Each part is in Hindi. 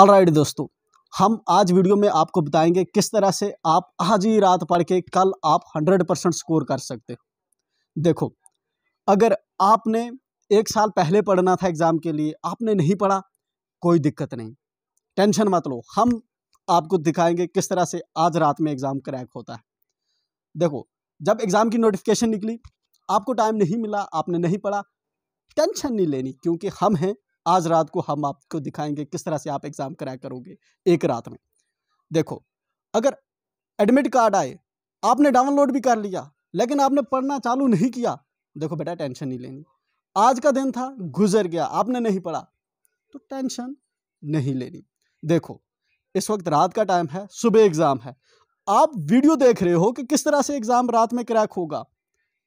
ऑल राइट दोस्तों, हम आज वीडियो में आपको बताएँगे किस तरह से आप आज ही रात पढ़ के कल आप हंड्रेड परसेंट स्कोर कर सकते हो। देखो, अगर आपने एक साल पहले पढ़ना था एग्ज़ाम के लिए, आपने नहीं पढ़ा, कोई दिक्कत नहीं। टेंशन मत लो, हम आपको दिखाएँगे किस तरह से आज रात में एग्ज़ाम क्रैक होता है। देखो, जब एग्ज़ाम की नोटिफिकेशन निकली, आपको टाइम नहीं मिला, आपने नहीं पढ़ा टेंशन नहीं लेनी, क्योंकि हम हैं आज रात को हम आपको दिखाएँगे किस तरह से आप एग्ज़ाम क्रैक करोगे, एक रात में। देखो, अगर एडमिट कार्ड आए, आपने डाउनलोड भी कर लिया, लेकिन आपने पढ़ना चालू नहीं किया, देखो बेटा टेंशन नहीं लेनी। आज का दिन था, गुजर गया, आपने नहीं पढ़ा तो टेंशन नहीं लेनी। देखो, इस वक्त रात का टाइम है, सुबह एग्ज़ाम है, आप वीडियो देख रहे हो कि किस तरह से एग्ज़ाम रात में क्रैक होगा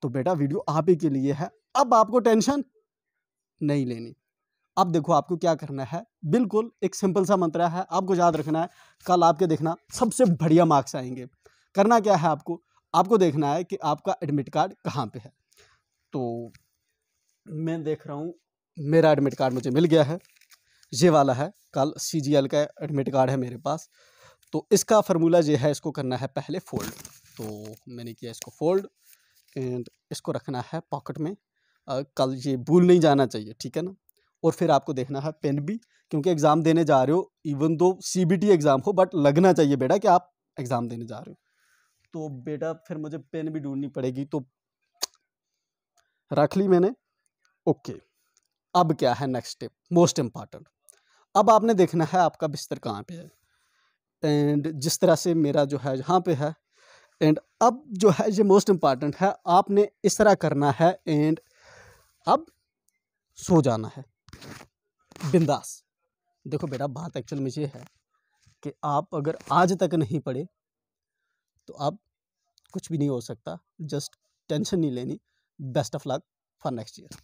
तो बेटा वीडियो आप ही के लिए है, अब आपको टेंशन नहीं लेनी। अब देखो आपको क्या करना है। बिल्कुल एक सिंपल सा मंत्र है आपको याद रखना है कल आपके देखना सबसे बढ़िया मार्क्स आएँगे। करना क्या है आपको? आपको देखना है कि आपका एडमिट कार्ड कहाँ पे है। तो मैं देख रहा हूँ मेरा एडमिट कार्ड मुझे मिल गया है। ये वाला है कल सीजीएल का एडमिट कार्ड है मेरे पास। तो इसका फार्मूला ये है इसको करना है पहले फोल्ड तो मैंने किया इसको फोल्ड एंड इसको रखना है पॉकेट में। आ, कल ये भूल नहीं जाना चाहिए ठीक है ना? और फिर आपको देखना है पेन भी, क्योंकि एग्ज़ाम देने जा रहे हो इवन दो सी बी टी एग्ज़ाम हो बट लगना चाहिए बेटा कि आप एग्ज़ाम देने जा रहे हो। तो बेटा फिर मुझे पेन भी ढूंढनी पड़ेगी तो रख ली मैंने ओके अब क्या है नेक्स्ट स्टेप मोस्ट इंपॉर्टेंट अब आपने देखना है आपका बिस्तर कहाँ पे है। एंड जिस तरह से मेरा जो है, यहाँ पे है। एंड अब जो है, ये मोस्ट इंपॉर्टेंट है, आपने इस तरह करना है एंड अब सो जाना है। बिंदास। देखो बेटा, बात एक्चुअल में ये है कि आप अगर आज तक नहीं पढ़े तो आप कुछ भी नहीं हो सकता। जस्ट टेंशन नहीं लेनी। Best of luck for next year